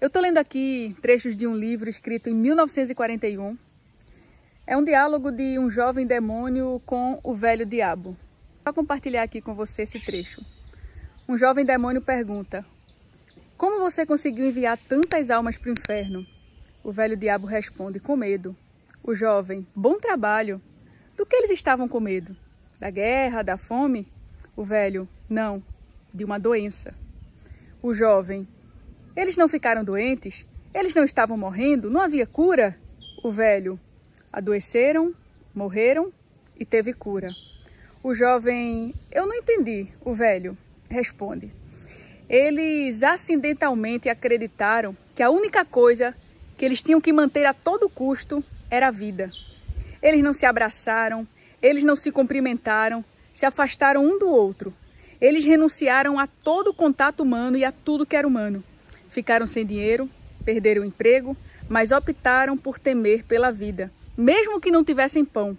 Eu estou lendo aqui trechos de um livro escrito em 1941. É um diálogo de um jovem demônio com o velho diabo. Vou compartilhar aqui com você esse trecho. Um jovem demônio pergunta: Como você conseguiu enviar tantas almas para o inferno? O velho diabo responde: Com medo. O jovem: Bom trabalho. Do que eles estavam com medo? Da guerra, da fome? O velho: Não, de uma doença. O jovem: eles não ficaram doentes? Eles não estavam morrendo? Não havia cura? O velho. Adoeceram, morreram e teve cura. O jovem. Eu não entendi. O velho responde. Eles acidentalmente acreditaram que a única coisa que eles tinham que manter a todo custo era a vida. Eles não se abraçaram, eles não se cumprimentaram, se afastaram um do outro. Eles renunciaram a todo contato humano e a tudo que era humano. Ficaram sem dinheiro, perderam o emprego, mas optaram por temer pela vida, mesmo que não tivessem pão.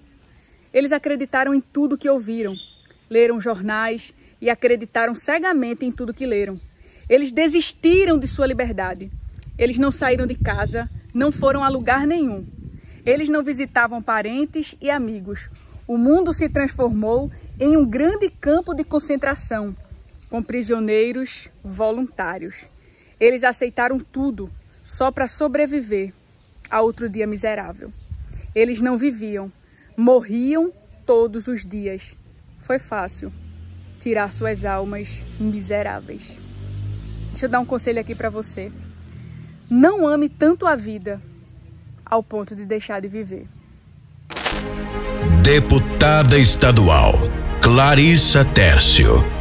Eles acreditaram em tudo que ouviram, leram jornais e acreditaram cegamente em tudo que leram. Eles desistiram de sua liberdade. Eles não saíram de casa, não foram a lugar nenhum. Eles não visitavam parentes e amigos. O mundo se transformou em um grande campo de concentração, com prisioneiros voluntários. Eles aceitaram tudo só para sobreviver a outro dia miserável. Eles não viviam, morriam todos os dias. Foi fácil tirar suas almas miseráveis. Deixa eu dar um conselho aqui para você. Não ame tanto a vida ao ponto de deixar de viver. Deputada estadual Clarissa Tércio.